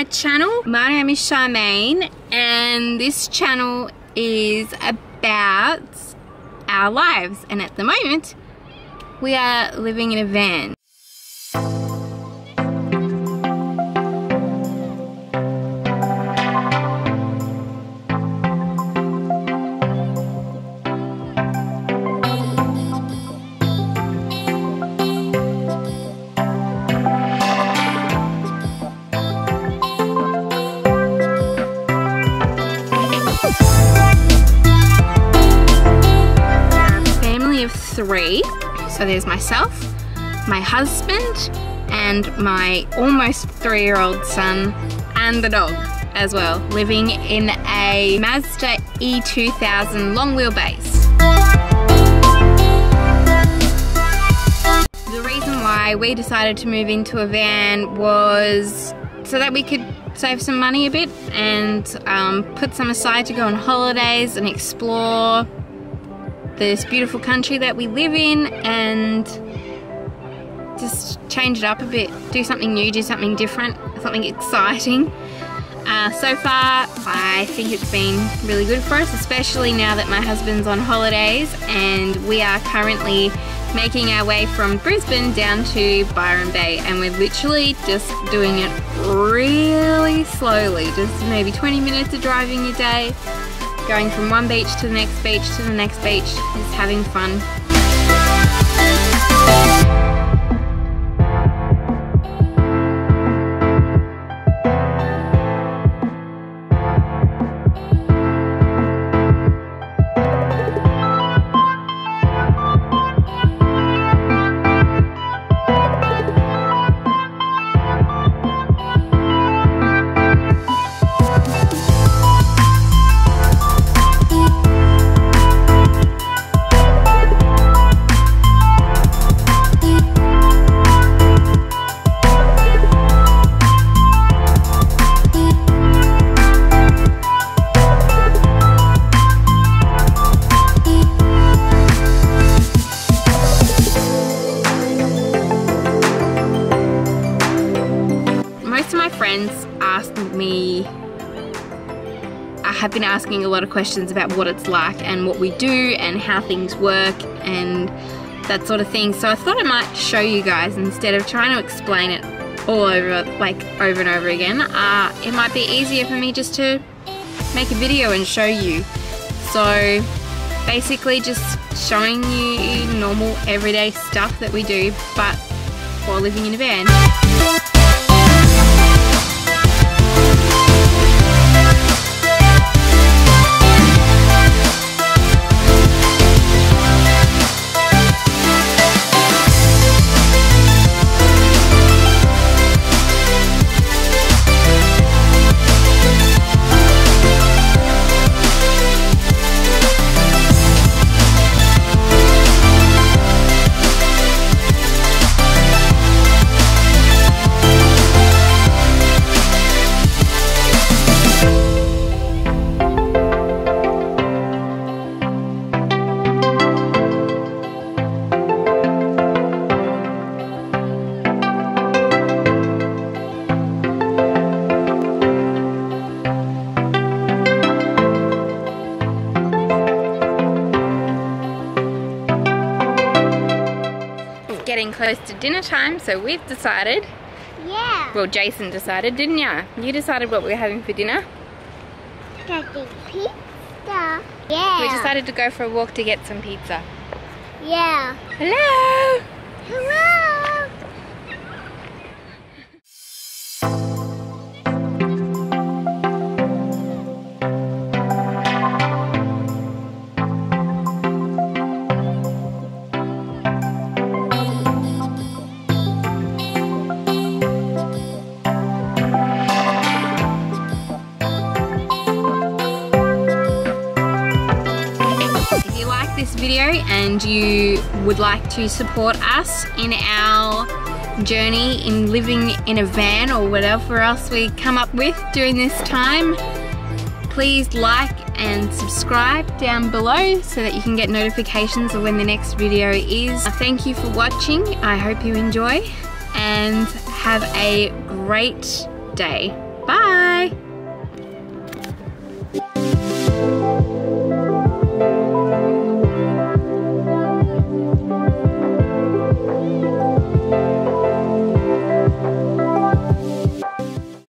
my channel. My name is Charmaine and this channel is about our lives and at the moment we are living in a van. Three. So there's myself, my husband, and my almost three-year-old son, and the dog as well, living in a Mazda E2000 long wheelbase. The reason why we decided to move into a van was so that we could save some money a bit and um, put some aside to go on holidays and explore this beautiful country that we live in and just change it up a bit. Do something new, do something different, something exciting. Uh, so far, I think it's been really good for us, especially now that my husband's on holidays and we are currently making our way from Brisbane down to Byron Bay and we're literally just doing it really slowly, just maybe 20 minutes of driving a day going from one beach to the next beach to the next beach, just having fun. Most of my friends ask me I have been asking a lot of questions about what it's like and what we do and how things work and that sort of thing. So I thought I might show you guys instead of trying to explain it all over like over and over again. Uh, it might be easier for me just to make a video and show you. So basically just showing you normal everyday stuff that we do but while living in a van. Getting close to dinner time, so we've decided, Yeah. well Jason decided, didn't ya? You decided what we were having for dinner? Getting pizza. Yeah. We decided to go for a walk to get some pizza. Yeah. Hello! Hello. Video and you would like to support us in our journey in living in a van or whatever else we come up with during this time, please like and subscribe down below so that you can get notifications of when the next video is. Thank you for watching. I hope you enjoy and have a great day.